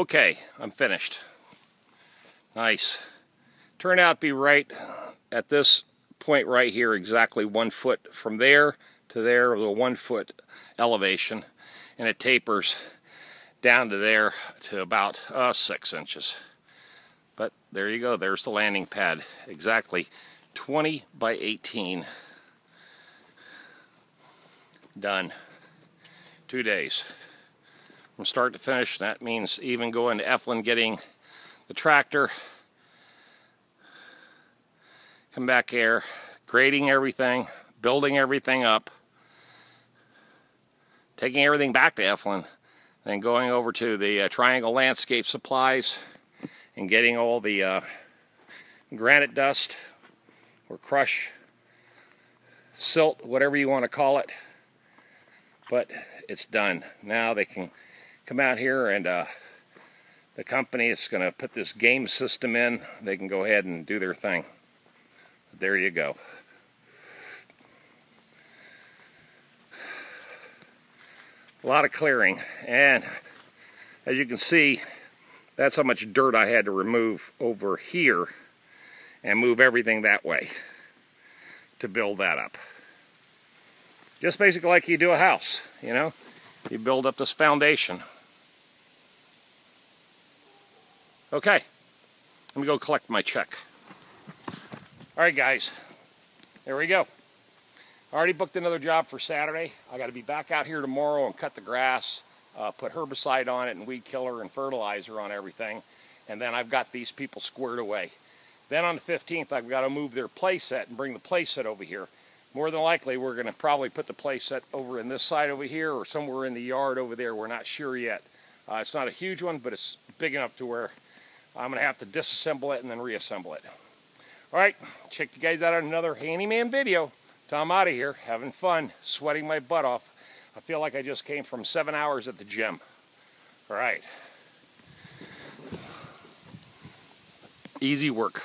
Okay, I'm finished. Nice. Turned out to be right at this point right here, exactly one foot from there to there, a one foot elevation, and it tapers down to there to about uh, six inches. But there you go, there's the landing pad, exactly 20 by 18. Done. Two days. From start to finish, that means even going to Efland getting the tractor, come back here, grading everything, building everything up, taking everything back to Efland, then going over to the uh, Triangle Landscape Supplies and getting all the uh, granite dust or crush, silt, whatever you want to call it. But it's done. Now they can come out here and uh, the company is going to put this game system in. They can go ahead and do their thing. There you go. A lot of clearing. And as you can see, that's how much dirt I had to remove over here and move everything that way to build that up. Just basically like you do a house, you know? You build up this foundation. Okay, let me go collect my check. All right, guys, there we go. I already booked another job for Saturday. I got to be back out here tomorrow and cut the grass, uh, put herbicide on it and weed killer and fertilizer on everything. And then I've got these people squared away. Then on the 15th, I've got to move their play set and bring the play set over here. More than likely, we're going to probably put the play set over in this side over here or somewhere in the yard over there. We're not sure yet. Uh, it's not a huge one, but it's big enough to where I'm going to have to disassemble it and then reassemble it. All right, check you guys out on another handyman video. Tom out of here, having fun, sweating my butt off. I feel like I just came from seven hours at the gym. All right. Easy work.